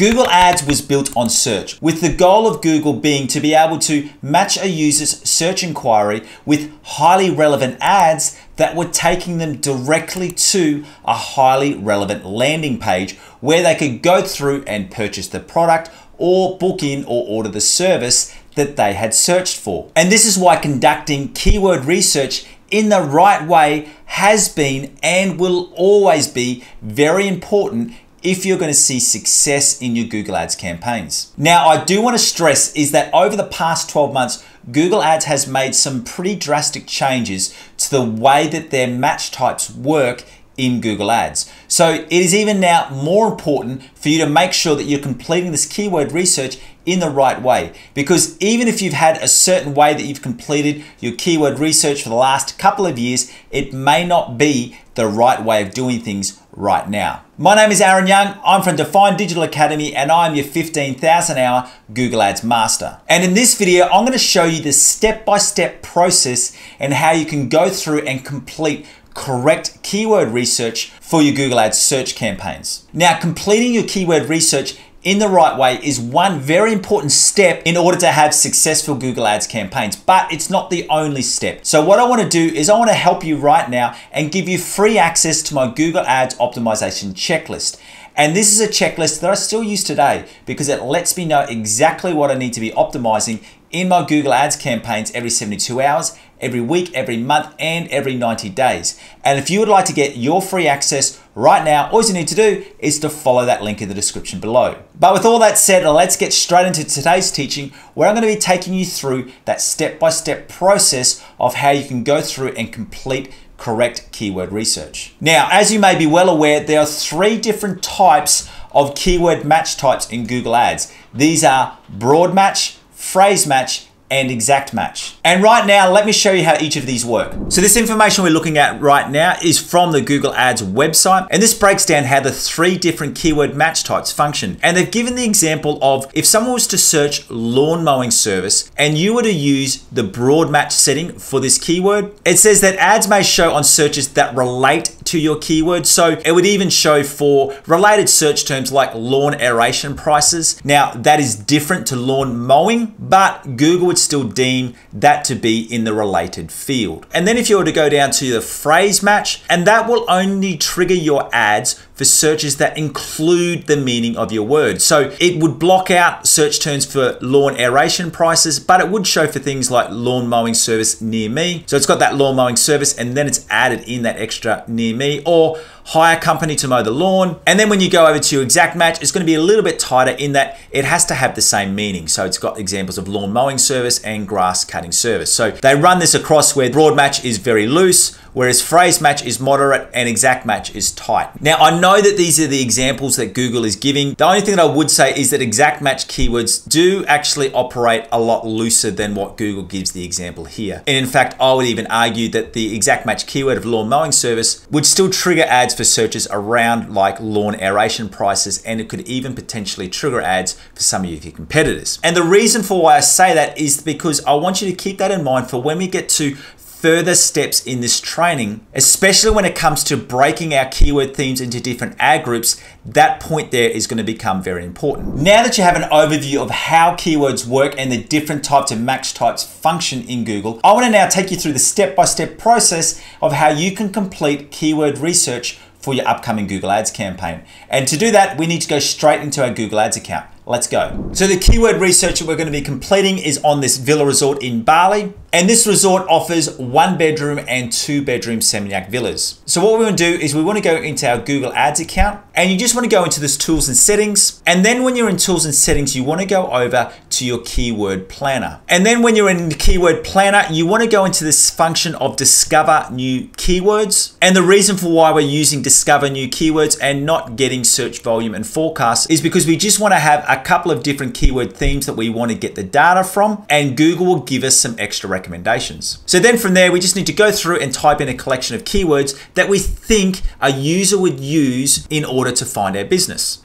Google Ads was built on search, with the goal of Google being to be able to match a user's search inquiry with highly relevant ads that were taking them directly to a highly relevant landing page where they could go through and purchase the product or book in or order the service that they had searched for. And this is why conducting keyword research in the right way has been and will always be very important if you're going to see success in your Google Ads campaigns. Now, I do want to stress is that over the past 12 months, Google Ads has made some pretty drastic changes to the way that their match types work in Google Ads. So it is even now more important for you to make sure that you're completing this keyword research in the right way. Because even if you've had a certain way that you've completed your keyword research for the last couple of years, it may not be the right way of doing things right now. My name is Aaron Young. I'm from Define Digital Academy and I'm your 15,000 hour Google Ads master. And in this video, I'm going to show you the step-by-step -step process and how you can go through and complete correct keyword research for your Google Ads search campaigns. Now, completing your keyword research in the right way is one very important step in order to have successful Google Ads campaigns, but it's not the only step. So what I wanna do is I wanna help you right now and give you free access to my Google Ads optimization checklist. And this is a checklist that I still use today because it lets me know exactly what I need to be optimizing in my Google Ads campaigns every 72 hours, every week, every month, and every 90 days. And if you would like to get your free access right now, all you need to do is to follow that link in the description below. But with all that said, let's get straight into today's teaching where I'm going to be taking you through that step-by-step -step process of how you can go through and complete correct keyword research. Now, as you may be well aware, there are three different types of keyword match types in Google Ads. These are broad match, phrase match, and exact match. And right now, let me show you how each of these work. So this information we're looking at right now is from the Google Ads website. And this breaks down how the three different keyword match types function. And they've given the example of if someone was to search lawn mowing service and you were to use the broad match setting for this keyword, it says that ads may show on searches that relate to your keyword. So it would even show for related search terms like lawn aeration prices. Now that is different to lawn mowing, but Google would still deem that to be in the related field. And then if you were to go down to the phrase match, and that will only trigger your ads for searches that include the meaning of your word. So it would block out search terms for lawn aeration prices, but it would show for things like lawn mowing service near me. So it's got that lawn mowing service and then it's added in that extra near me or hire company to mow the lawn. And then when you go over to your exact match, it's going to be a little bit tighter in that it has to have the same meaning. So it's got examples of lawn mowing service and grass cutting service. So they run this across where broad match is very loose, whereas phrase match is moderate and exact match is tight. Now, I know that these are the examples that Google is giving. The only thing that I would say is that exact match keywords do actually operate a lot looser than what Google gives the example here. And in fact, I would even argue that the exact match keyword of lawn mowing service would still trigger ads for searches around like lawn aeration prices, and it could even potentially trigger ads for some of your competitors. And the reason for why I say that is because I want you to keep that in mind for when we get to further steps in this training, especially when it comes to breaking our keyword themes into different ad groups, that point there is going to become very important. Now that you have an overview of how keywords work and the different types of match types function in Google, I want to now take you through the step-by-step -step process of how you can complete keyword research for your upcoming Google Ads campaign. And to do that, we need to go straight into our Google Ads account. Let's go. So the keyword research that we're going to be completing is on this villa resort in Bali. And this resort offers one bedroom and two bedroom Seminyak villas. So what we want to do is we want to go into our Google Ads account and you just want to go into this tools and settings. And then when you're in tools and settings, you want to go over to your keyword planner. And then when you're in the keyword planner, you want to go into this function of discover new keywords. And the reason for why we're using discover new keywords and not getting search volume and forecast is because we just want to have a couple of different keyword themes that we want to get the data from and Google will give us some extra recommendations. So then from there, we just need to go through and type in a collection of keywords that we think a user would use in order to find our business.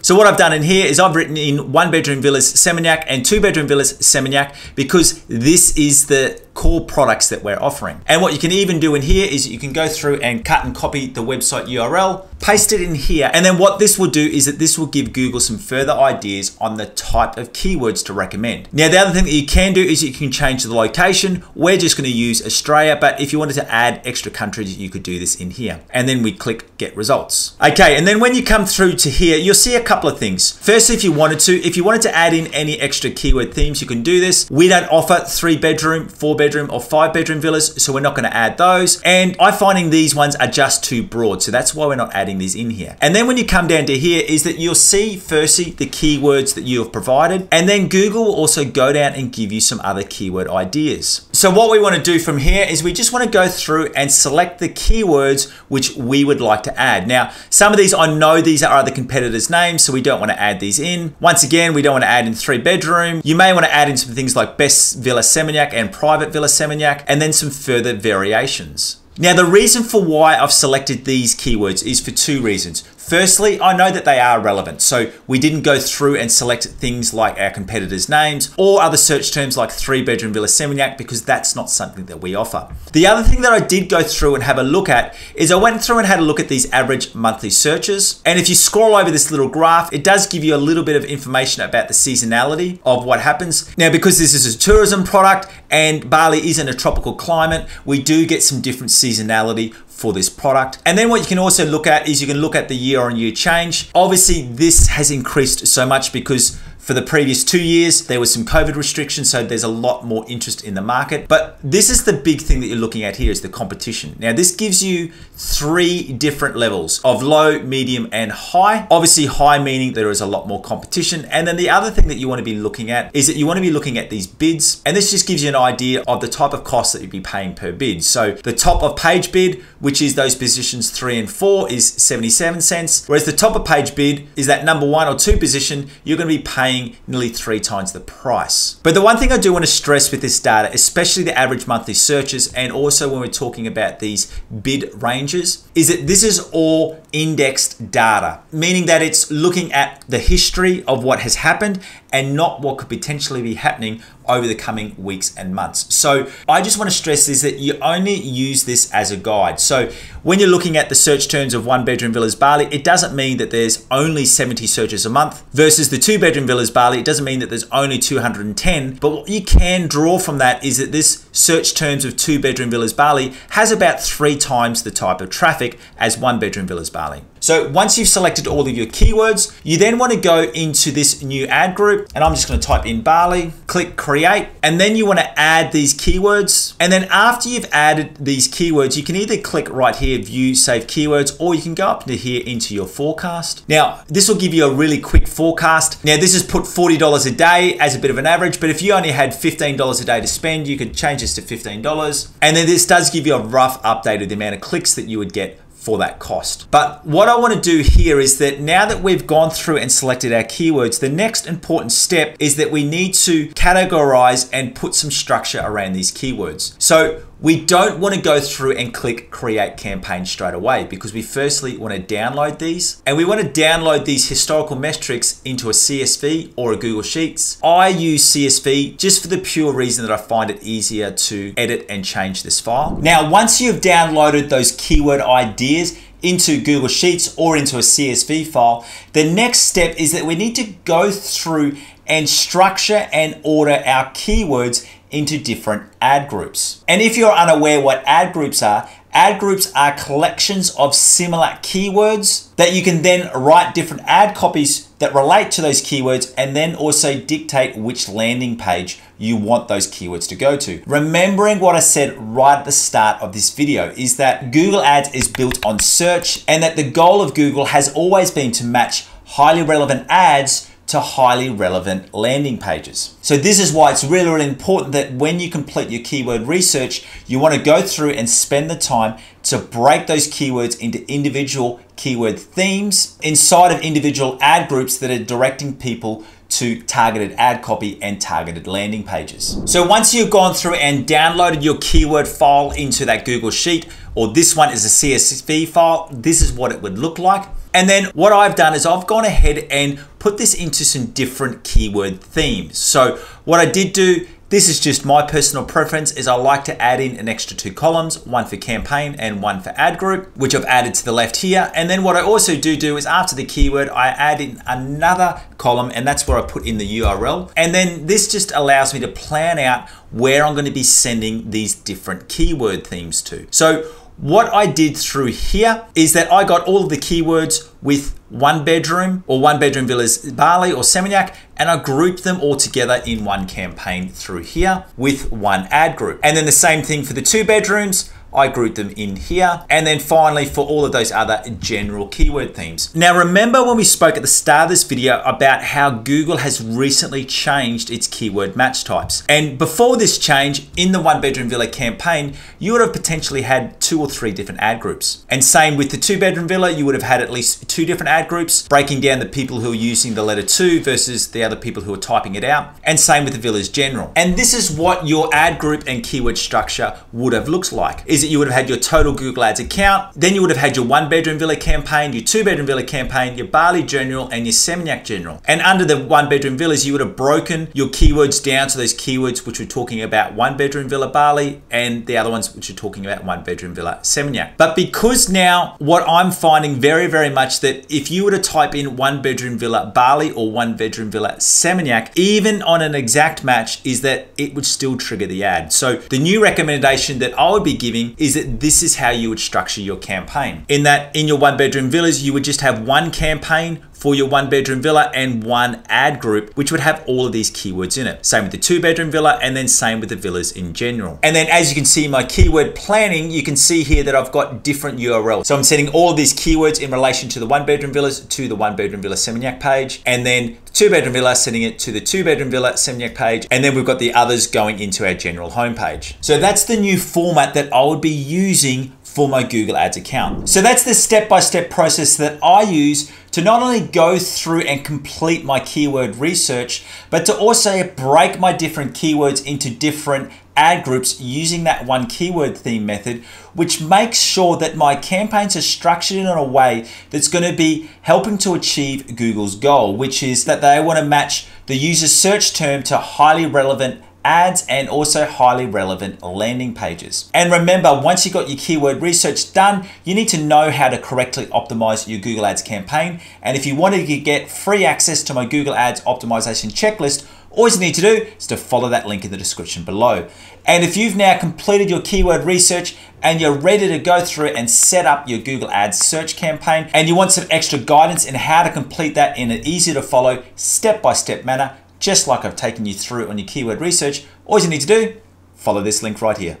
So what I've done in here is I've written in one bedroom villas Seminyak and two bedroom villas Seminyak because this is the core products that we're offering. And what you can even do in here is you can go through and cut and copy the website URL paste it in here. And then what this will do is that this will give Google some further ideas on the type of keywords to recommend. Now, the other thing that you can do is you can change the location. We're just gonna use Australia, but if you wanted to add extra countries, you could do this in here. And then we click get results. Okay, and then when you come through to here, you'll see a couple of things. First, if you wanted to, if you wanted to add in any extra keyword themes, you can do this. We don't offer three bedroom, four bedroom, or five bedroom villas, so we're not gonna add those. And I'm finding these ones are just too broad, so that's why we're not adding these in here. And then when you come down to here is that you'll see firstly the keywords that you have provided, and then Google will also go down and give you some other keyword ideas. So what we wanna do from here is we just wanna go through and select the keywords which we would like to add. Now, some of these, I know these are other competitors' names, so we don't wanna add these in. Once again, we don't wanna add in three bedroom. You may wanna add in some things like best Villa Seminyak and private Villa Seminyak, and then some further variations. Now, the reason for why I've selected these keywords is for two reasons. Firstly, I know that they are relevant, so we didn't go through and select things like our competitors' names or other search terms like three bedroom Villa Seminyak because that's not something that we offer. The other thing that I did go through and have a look at is I went through and had a look at these average monthly searches. And if you scroll over this little graph, it does give you a little bit of information about the seasonality of what happens. Now, because this is a tourism product and Bali is in a tropical climate, we do get some different seasonality for this product. And then what you can also look at is you can look at the year on year change. Obviously, this has increased so much because for the previous two years, there was some COVID restrictions, so there's a lot more interest in the market. But this is the big thing that you're looking at here is the competition. Now, this gives you three different levels of low, medium, and high. Obviously, high meaning there is a lot more competition. And then the other thing that you want to be looking at is that you want to be looking at these bids. And this just gives you an idea of the type of cost that you'd be paying per bid. So the top of page bid, which is those positions three and four, is 77 cents. Whereas the top of page bid is that number one or two position, you're going to be paying paying nearly three times the price. But the one thing I do want to stress with this data, especially the average monthly searches, and also when we're talking about these bid ranges, is that this is all indexed data, meaning that it's looking at the history of what has happened and not what could potentially be happening over the coming weeks and months. So I just want to stress is that you only use this as a guide. So when you're looking at the search terms of one bedroom villas Bali, it doesn't mean that there's only 70 searches a month versus the two bedroom villas Bali. It doesn't mean that there's only 210. But what you can draw from that is that this search terms of two bedroom villas Bali has about three times the type of traffic as one bedroom villas Bali. So once you've selected all of your keywords, you then want to go into this new ad group and I'm just going to type in Bali, click create, and then you want to add these keywords. And then after you've added these keywords, you can either click right here, view, save keywords, or you can go up to here into your forecast. Now, this will give you a really quick forecast. Now, this is put $40 a day as a bit of an average, but if you only had $15 a day to spend, you could change this to $15. And then this does give you a rough update of the amount of clicks that you would get for that cost. But what I want to do here is that now that we've gone through and selected our keywords, the next important step is that we need to categorize and put some structure around these keywords. So we don't want to go through and click create campaign straight away because we firstly want to download these and we want to download these historical metrics into a CSV or a Google Sheets. I use CSV just for the pure reason that I find it easier to edit and change this file. Now, once you've downloaded those keyword ideas, into Google Sheets or into a CSV file, the next step is that we need to go through and structure and order our keywords into different ad groups. And if you're unaware what ad groups are, ad groups are collections of similar keywords that you can then write different ad copies that relate to those keywords and then also dictate which landing page you want those keywords to go to. Remembering what I said right at the start of this video is that Google Ads is built on search and that the goal of Google has always been to match highly relevant ads to highly relevant landing pages. So this is why it's really, really important that when you complete your keyword research, you want to go through and spend the time to break those keywords into individual keyword themes inside of individual ad groups that are directing people to targeted ad copy and targeted landing pages. So once you've gone through and downloaded your keyword file into that Google Sheet, or this one is a CSV file, this is what it would look like. And then what I've done is I've gone ahead and put this into some different keyword themes. So what I did do this is just my personal preference is I like to add in an extra two columns, one for campaign and one for ad group, which I've added to the left here. And then what I also do do is after the keyword, I add in another column and that's where I put in the URL. And then this just allows me to plan out where I'm gonna be sending these different keyword themes to. So what I did through here is that I got all of the keywords with one bedroom or one bedroom villas Bali or Seminyak and I grouped them all together in one campaign through here with one ad group. And then the same thing for the two bedrooms. I grouped them in here. And then finally for all of those other general keyword themes. Now remember when we spoke at the start of this video about how Google has recently changed its keyword match types. And before this change, in the one bedroom villa campaign, you would have potentially had two or three different ad groups. And same with the two bedroom villa, you would have had at least two different ad groups, breaking down the people who are using the letter two versus the other people who are typing it out. And same with the villas general. And this is what your ad group and keyword structure would have looked like is that you would have had your total Google Ads account. Then you would have had your one bedroom villa campaign, your two bedroom villa campaign, your Bali general, and your Seminyak general. And under the one bedroom villas, you would have broken your keywords down to those keywords which were talking about one bedroom villa Bali and the other ones which are talking about one bedroom villa Seminyak. But because now what I'm finding very, very much that if you were to type in one bedroom villa Bali or one bedroom villa Seminyak, even on an exact match, is that it would still trigger the ad. So the new recommendation that I would be giving is that this is how you would structure your campaign. In that, in your one bedroom villas, you would just have one campaign for your one bedroom villa and one ad group, which would have all of these keywords in it. Same with the two bedroom villa and then same with the villas in general. And then as you can see my keyword planning, you can see here that I've got different URLs. So I'm sending all of these keywords in relation to the one bedroom villas to the one bedroom villa Seminyak page. And then two bedroom villa, sending it to the two bedroom villa Seminyak page. And then we've got the others going into our general homepage. So that's the new format that I would be using for my Google Ads account. So that's the step-by-step -step process that I use to not only go through and complete my keyword research, but to also break my different keywords into different ad groups using that one keyword theme method, which makes sure that my campaigns are structured in a way that's going to be helping to achieve Google's goal, which is that they want to match the user's search term to highly relevant ads and also highly relevant landing pages. And remember, once you've got your keyword research done, you need to know how to correctly optimize your Google Ads campaign. And if you wanted to get free access to my Google Ads optimization checklist, all you need to do is to follow that link in the description below. And if you've now completed your keyword research and you're ready to go through and set up your Google Ads search campaign and you want some extra guidance in how to complete that in an easy to follow step-by-step -step manner, just like I've taken you through on your keyword research, all you need to do, follow this link right here.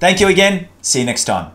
Thank you again. See you next time.